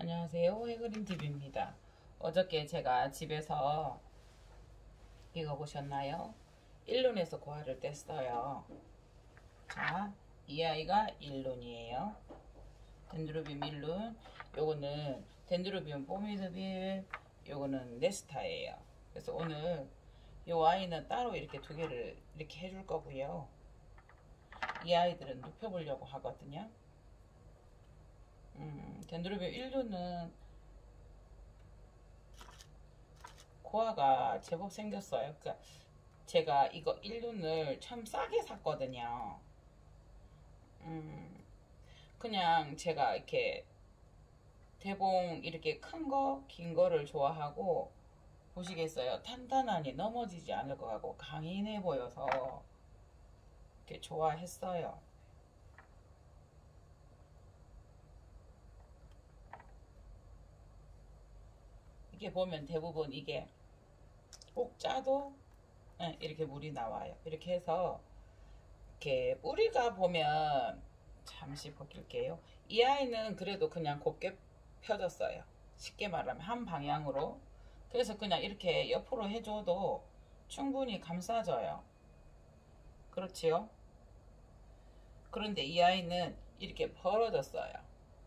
안녕하세요. 해그린TV입니다. 어저께 제가 집에서 이거 보셨나요? 1룬에서 고화를 뗐어요. 자, 이 아이가 1룬이에요. 덴드로비움 1룬 요거는 덴드로비움 포미드빌. 요거는 네스타예요. 그래서 오늘 요 아이는 따로 이렇게 두 개를 이렇게 해줄 거고요. 이 아이들은 눕혀보려고 하거든요 음, 덴드로비움 1류는 고아가 제법 생겼어요. 그러니까 제가 이거 1륜을 참 싸게 샀거든요. 음, 그냥 제가 이렇게 대봉 이렇게 큰 거, 긴 거를 좋아하고 보시겠어요? 탄탄하니 넘어지지 않을 것 같고 강인해 보여서 이렇게 좋아했어요. 이렇게 보면 대부분 이게 꼭 짜도 네, 이렇게 물이 나와요. 이렇게 해서 이렇게 뿌리가 보면 잠시 벗길게요. 이 아이는 그래도 그냥 곱게 펴졌어요. 쉽게 말하면 한 방향으로. 그래서 그냥 이렇게 옆으로 해줘도 충분히 감싸져요. 그렇지요? 그런데 이 아이는 이렇게 벌어졌어요.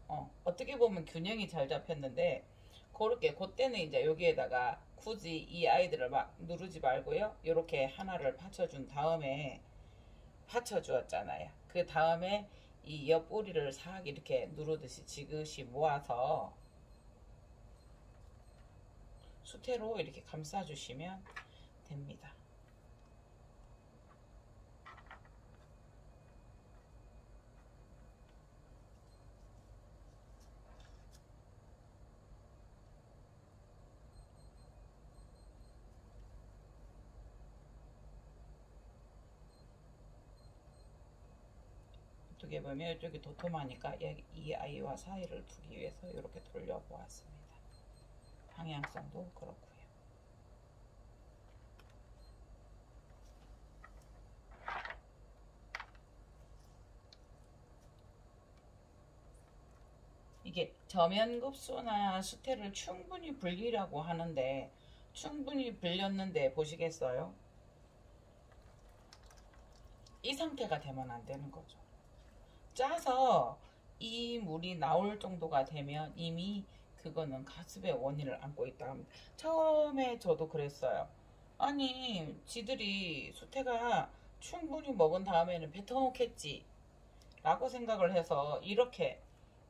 어, 어떻게 보면 균형이 잘 잡혔는데 그렇게 그때는 이제 여기에다가 굳이 이 아이들을 막 누르지 말고요. 이렇게 하나를 받쳐준 다음에 받쳐주었잖아요. 그 다음에 이 옆뿌리를 싹 이렇게 누르듯이 지그시 모아서 수태로 이렇게 감싸주시면 됩니다. 어떻게 보면 이쪽이 도톰하니까 이 아이와 사이를 두기 위해서 이렇게 돌려보았습니다. 방향성도 그렇고요. 이게 저면급수나 수태를 충분히 불리라고 하는데 충분히 불렸는데 보시겠어요? 이 상태가 되면 안 되는 거죠. 짜서 이 물이 나올 정도가 되면 이미 그거는 가습의 원인을 안고 있다 합니다. 처음에 저도 그랬어요. 아니 지들이 수태가 충분히 먹은 다음에는 뱉어놓겠지 라고 생각을 해서 이렇게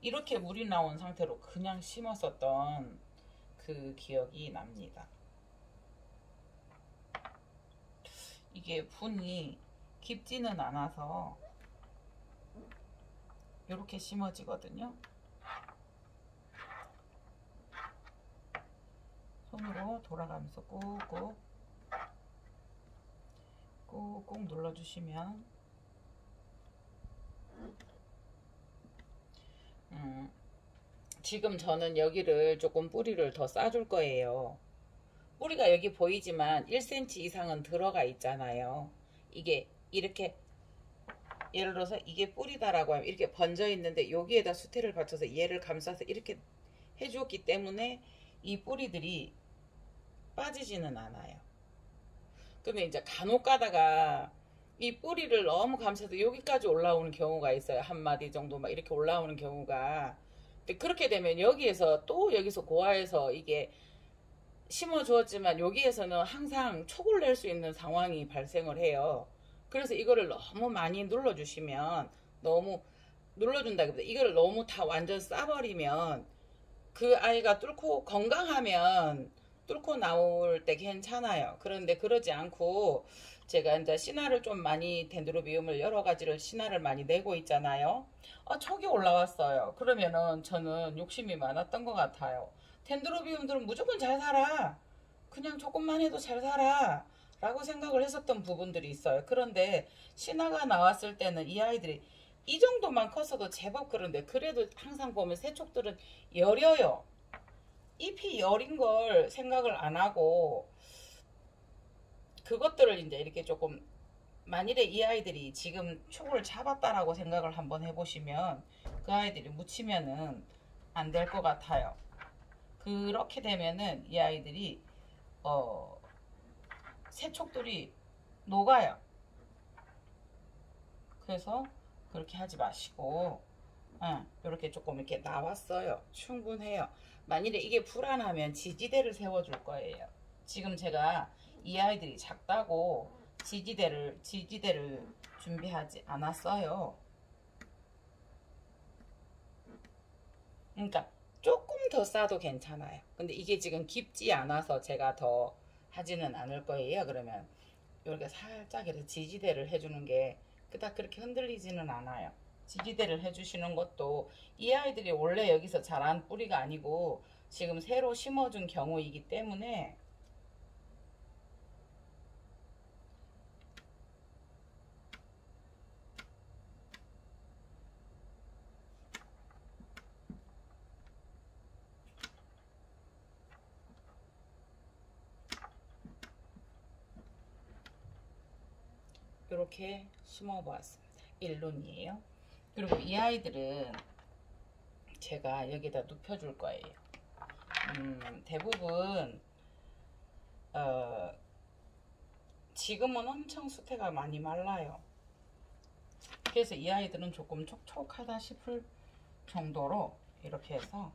이렇게 물이 나온 상태로 그냥 심었었던 그 기억이 납니다. 이게 분이 깊지는 않아서 이렇게 심어지거든요. 손으로 돌아가면서 꾹꾹 꾹꾹 눌러주시면 음, 지금 저는 여기를 조금 뿌리를 더 싸줄 거예요. 뿌리가 여기 보이지만 1cm 이상은 들어가 있잖아요. 이게 이렇게 예를 들어서 이게 뿌리다라고 하면 이렇게 번져 있는데 여기에다 수태를 받쳐서 얘를 감싸서 이렇게 해주었기 때문에 이 뿌리들이 빠지지는 않아요. 근데 이제 간혹 가다가 이 뿌리를 너무 감싸서 여기까지 올라오는 경우가 있어요. 한 마디 정도 막 이렇게 올라오는 경우가. 근데 그렇게 되면 여기에서 또 여기서 고아에서 이게 심어 주었지만 여기에서는 항상 촉을 낼 수 있는 상황이 발생을 해요. 그래서 이거를 너무 많이 눌러주시면 너무 눌러준다기보다 이거를 너무 다 완전 싸버리면 그 아이가 뚫고 건강하면 뚫고 나올 때 괜찮아요. 그런데 그러지 않고 제가 이제 신화를 좀 많이 덴드로비움을 여러 가지를 신화를 많이 내고 있잖아요. 아, 촉이 올라왔어요. 그러면은 저는 욕심이 많았던 것 같아요. 덴드로비움들은 무조건 잘 살아. 그냥 조금만 해도 잘 살아. 라고 생각을 했었던 부분들이 있어요. 그런데 신화가 나왔을 때는 이 아이들이 이 정도만 컸어도 제법 그런데 그래도 항상 보면 새촉들은 여려요. 잎이 여린 걸 생각을 안 하고 그것들을 이제 이렇게 조금 만일에 이 아이들이 지금 촉을 잡았다라고 생각을 한번 해보시면 그 아이들이 묻히면은 안 될 것 같아요. 그렇게 되면은 이 아이들이 어 세척들이 녹아요. 그래서 그렇게 하지 마시고 어, 이렇게 조금 이렇게 나왔어요. 충분해요. 만일에 이게 불안하면 지지대를 세워줄 거예요. 지금 제가 이 아이들이 작다고 지지대를 지지대를 준비하지 않았어요. 그러니까 조금 더 싸도 괜찮아요. 근데 이게 지금 깊지 않아서 제가 더 하지는 않을 거예요. 그러면 이렇게 살짝 이렇게 지지대를 해주는 게 그닥 그렇게 흔들리지는 않아요. 지지대를 해주시는 것도 이 아이들이 원래 여기서 자란 뿌리가 아니고 지금 새로 심어준 경우이기 때문에 이렇게 심어 보았습니다. 일론이에요. 그리고 이 아이들은 제가 여기다 눕혀줄 거예요. 음, 대부분 어, 지금은 엄청 수태가 많이 말라요. 그래서 이 아이들은 조금 촉촉하다 싶을 정도로 이렇게 해서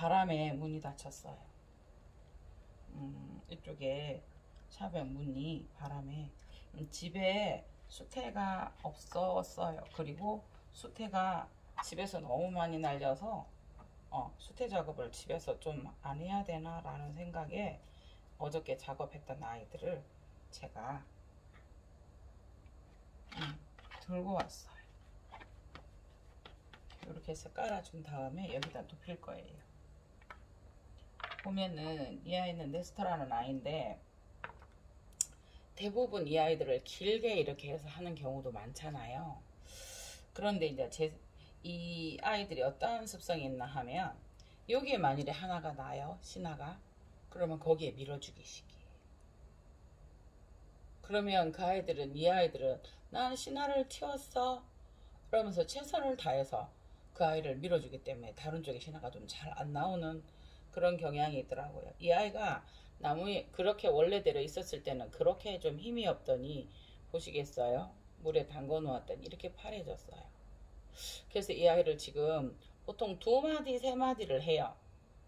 바람에 문이 닫혔어요. 음, 이쪽에 샵의 문이 바람에 음, 집에 수태가 없었어요. 그리고 수태가 집에서 너무 많이 날려서 어, 수태 작업을 집에서 좀 안 해야 되나 라는 생각에 어저께 작업했던 아이들을 제가 음, 들고 왔어요. 이렇게 해서 깔아준 다음에 여기다 눕힐 거예요. 보면은 이 아이는 네스터라는 아이인데 대부분 이 아이들을 길게 이렇게 해서 하는 경우도 많잖아요. 그런데 이제 제, 이 아이들이 어떤 습성이 있나 하면 여기에 만일에 하나가 나요. 신화가. 그러면 거기에 밀어주기 시기. 그러면 그 아이들은 이 아이들은 난 신화를 튀었어. 그러면서 최선을 다해서 그 아이를 밀어주기 때문에 다른 쪽에 신화가 좀 잘 안 나오는 그런 경향이 있더라고요. 이 아이가 나무에 그렇게 원래대로 있었을 때는 그렇게 좀 힘이 없더니 보시겠어요? 물에 담궈 놓았더니 이렇게 파래졌어요. 그래서 이 아이를 지금 보통 두 마디, 세 마디를 해요.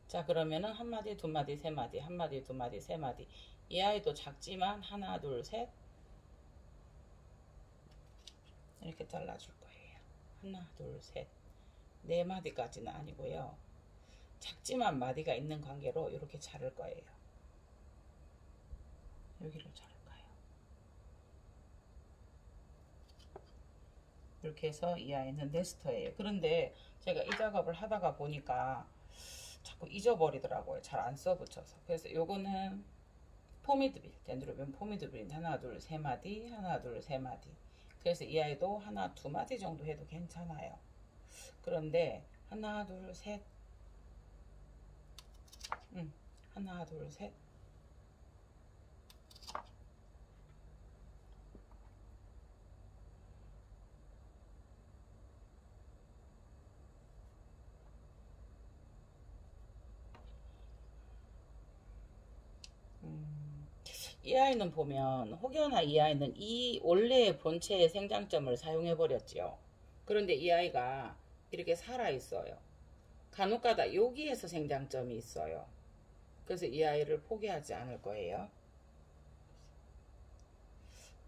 자 그러면은 한 마디, 두 마디, 세 마디, 한 마디, 두 마디, 세 마디. 이 아이도 작지만 하나, 둘, 셋 이렇게 잘라줄 거예요. 하나, 둘, 셋, 네 마디까지는 아니고요. 작지만 마디가 있는 관계로 이렇게 자를 거예요. 여기를 자를까요? 이렇게 해서 이 아이는 네스터예요. 그런데 제가 이 작업을 하다가 보니까 자꾸 잊어버리더라고요. 잘 안 써붙여서. 그래서 요거는 포미드빌, 덴드로비움 포미드빌 하나, 둘, 세 마디, 하나, 둘, 세 마디. 그래서 이 아이도 하나, 두 마디 정도 해도 괜찮아요. 그런데 하나, 둘, 셋, 응. 하나, 둘, 셋. 음, 이 아이는 보면 혹여나 이 아이는 이 원래의 본체의 생장점을 사용해 버렸지요. 그런데 이 아이가 이렇게 살아 있어요. 간혹가다 여기에서 생장점이 있어요. 그래서 이 아이를 포기하지 않을 거예요.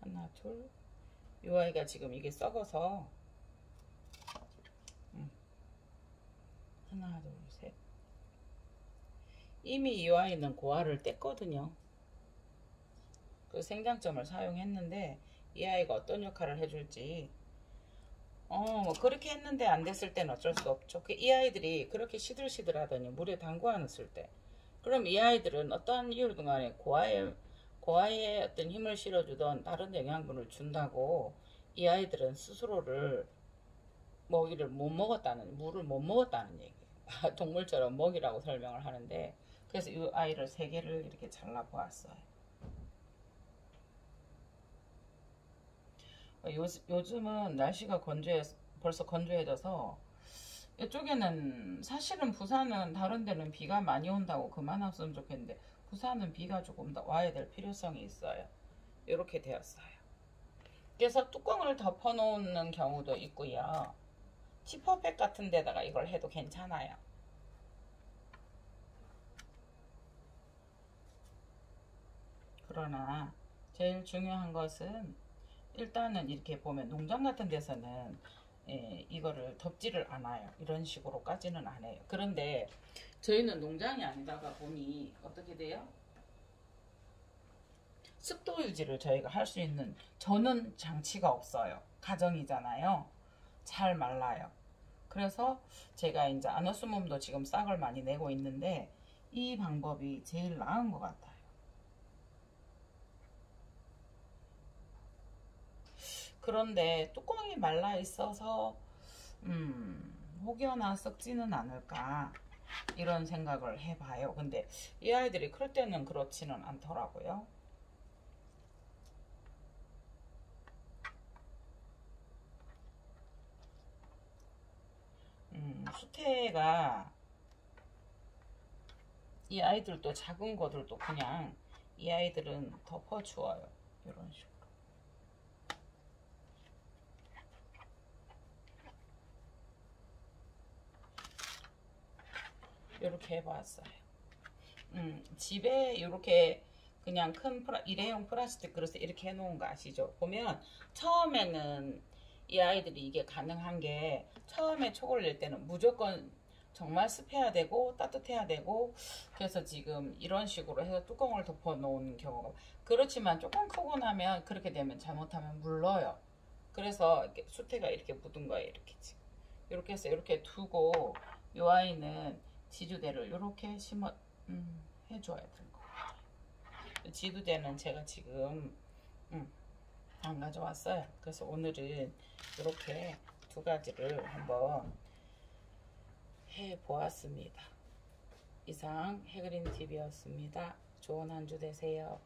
하나, 둘. 이 아이가 지금 이게 썩어서 음. 하나, 둘, 셋. 이미 이 아이는 고알을 뗐거든요. 그 생장점을 사용했는데 이 아이가 어떤 역할을 해줄지 어, 뭐 그렇게 했는데 안 됐을 때는 어쩔 수 없죠. 그이 아이들이 그렇게 시들시들 하더니 물에 담궈놨을 때, 그럼 이 아이들은 어떤 이유든 간에 고아에, 고아에 어떤 힘을 실어주던 다른 영양분을 준다고 이 아이들은 스스로를 먹이를 못 먹었다는, 물을 못 먹었다는 얘기예요. 동물처럼 먹이라고 설명을 하는데, 그래서 이 아이를 세 개를 이렇게 잘라 보았어요. 요, 요즘은 날씨가 건조해 벌써 건조해져서 이쪽에는 사실은 부산은 다른 데는 비가 많이 온다고 그만 왔으면 좋겠는데 부산은 비가 조금 더 와야 될 필요성이 있어요. 이렇게 되었어요. 그래서 뚜껑을 덮어 놓는 경우도 있고요. 치퍼백 같은 데다가 이걸 해도 괜찮아요. 그러나 제일 중요한 것은 일단은 이렇게 보면 농장 같은 데서는 예, 이거를 덮지를 않아요. 이런 식으로까지는 안 해요. 그런데 저희는 농장이 아니다가 보니 어떻게 돼요? 습도 유지를 저희가 할 수 있는 저는 장치가 없어요. 가정이잖아요. 잘 말라요. 그래서 제가 이제 아너스몸도 지금 싹을 많이 내고 있는데 이 방법이 제일 나은 것 같아요. 그런데 뚜껑이 말라 있어서 음, 혹여나 썩지는 않을까 이런 생각을 해봐요. 근데 이 아이들이 클 때는 그렇지는 않더라고요. 음, 수태가 이 아이들도 작은 거들도 그냥 이 아이들은 덮어주어요. 이런 식으로. 이렇게 해봤어요. 음, 집에 이렇게 그냥 큰 프라, 일회용 플라스틱 그릇에 이렇게 해놓은 거 아시죠? 보면 처음에는 이 아이들이 이게 가능한 게 처음에 초를 낼 때는 무조건 정말 습해야 되고 따뜻해야 되고 그래서 지금 이런 식으로 해서 뚜껑을 덮어 놓은 경우가 그렇지만 조금 크고 나면 그렇게 되면 잘못하면 물러요. 그래서 이렇게 수태가 이렇게 묻은 거예요. 이렇게 지금 이렇게 해서 이렇게 두고 이 아이는 지주대를 이렇게 심어 음, 해줘야 될 것 같아요. 지두대는 제가 지금 음, 안 가져왔어요. 그래서 오늘은 이렇게 두 가지를 한번 해 보았습니다. 이상 해그린 TV였습니다. 좋은 한 주 되세요.